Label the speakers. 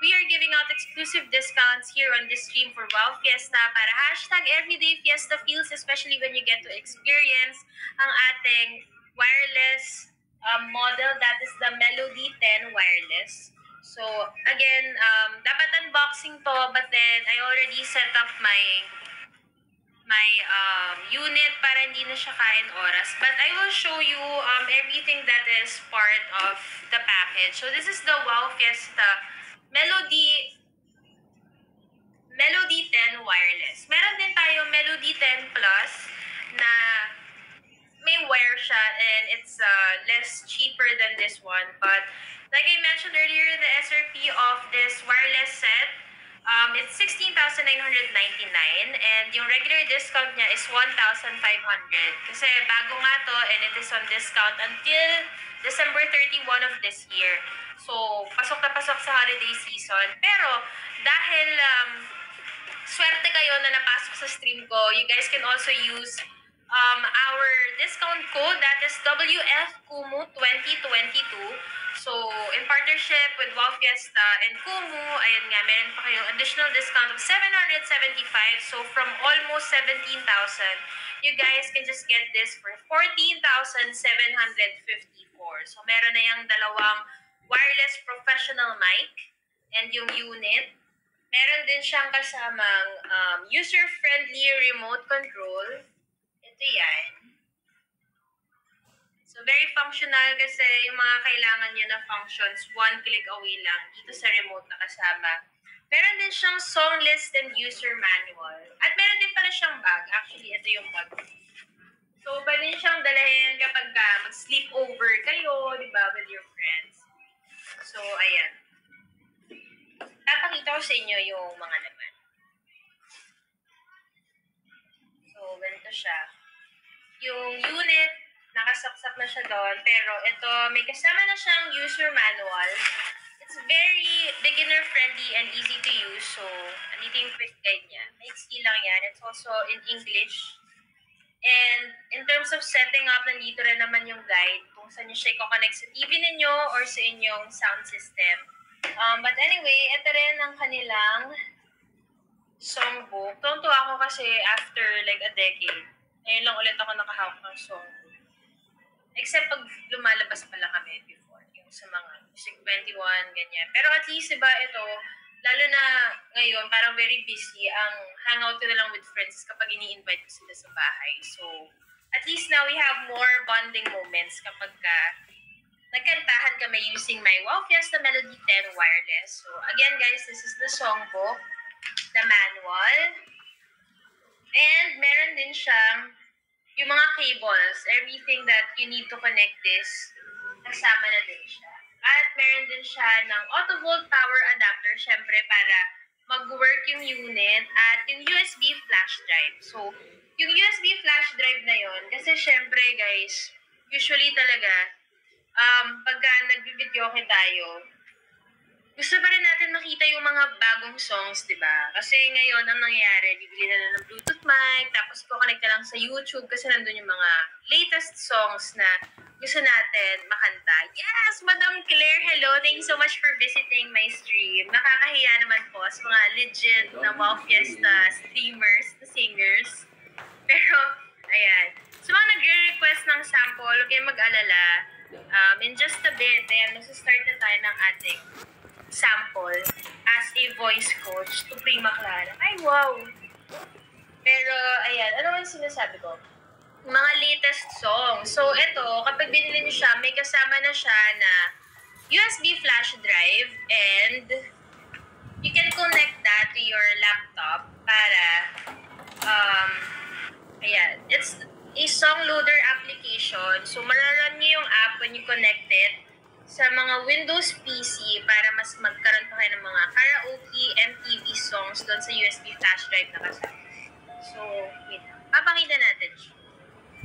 Speaker 1: we are giving out exclusive discounts here on this stream for Wow Fiesta para hashtag everyday fiesta feels, especially when you get to experience ang ating wireless um, model that is the Melody 10 wireless. So, again, um, dapat unboxing to, but then I already set up my my um, unit para hindi na siya kain oras. But I will show you um, everything that is part of the package. So, this is the Wow Fiesta Melody Melody 10 wireless. Meron din tayo Melody 10 Plus na may wire siya and it's uh, less cheaper than this one. But like I mentioned earlier, the SRP of this wireless set, um, it's 16,999 and yung regular discount niya is 1,500. Kasi bago nga to and it is on discount until December 31 of this year. So, pasok na pasok sa holiday season. Pero, dahil um, swerte kayo na napasok sa stream ko, you guys can also use um, our discount code that is WFKUMU2022. So, in partnership with Wow Fiesta and Kumu, ayan nga, meron pa kayong additional discount of 775. So, from almost 17,000, you guys can just get this for 14,754. So, meron na yung dalawang wireless professional mic and yung unit. Meron din siyang kasamang um, user-friendly remote control. Ito yan. So, very functional kasi yung mga kailangan niya na functions, one click away lang dito sa remote na kasama. Meron din siyang song list and user manual. At meron din pala siyang bag. Actually, ito yung bag. So, pwede siyang dalahin kapag ka mag-sleep over kayo, di ba, with your friends. So, ayan. Papakita ko sa inyo yung mga laman. So, ganito siya. Yung unit, nakasaksak na siya doon. Pero ito, may kasama na siyang user manual. It's very beginner-friendly and easy to use. So, andito yung quick guide niya. Maiksi lang yan. It's also in English. And in terms of setting up, nandito rin naman yung guide kung saan nyo siya i-connect sa TV ninyo or sa inyong sound system. Um, but anyway, ito rin ang kanilang songbook. Tonto ako kasi after like a decade, ngayon lang ulit ako nakahawak ng songbook. Except pag lumalabas pala kami before, yung sa mga Music 21, ganyan. Pero at least, diba, ito, lalo na ngayon, parang very busy, ang hangout ko na lang with friends kapag ini-invite ko sila sa bahay. So, at least now we have more bonding moments kapag ka nagkantahan kami using my Wow Fiesta Melody 10 wireless. So, again guys, this is the songbook, the manual, and meron din siyang yung mga cables, everything that you need to connect this, kasama na din siya. At meron din siya ng auto-volt power adapter, syempre, para mag-work yung unit at yung USB flash drive. So, yung USB flash drive na yon kasi syempre, guys, usually talaga, um, pagka nag-video tayo, gusto pa rin natin makita yung mga bagong songs, di ba? Kasi ngayon, ang nangyayari, bibili na lang ng Bluetooth mic, tapos kukonect ka lang sa YouTube kasi nandun yung mga latest songs na gusto natin makanta. Yes, Madam Claire, hello. Thank you so much for visiting my stream. Nakakahiya naman po sa mga legit na Wow Fiesta streamers, na singers. Pero, ayan. Sa mga nagre-request ng sample, huwag kayong mag-alala. Um, in just a bit, ayan, mag-start na tayo ng ating sample as a voice coach to Prima Clara. Ay, wow! Pero, ayan, ano man sinasabi ko? Mga latest songs. So, ito, kapag binili niyo siya, may kasama na siya na USB flash drive and you can connect that to your laptop para, um, ayan, it's a song loader application. So, mararan niyo yung app when you connect it sa mga Windows PC para mas magkaroon pa kayo ng mga karaoke, MTV songs doon sa USB flash drive na kasama.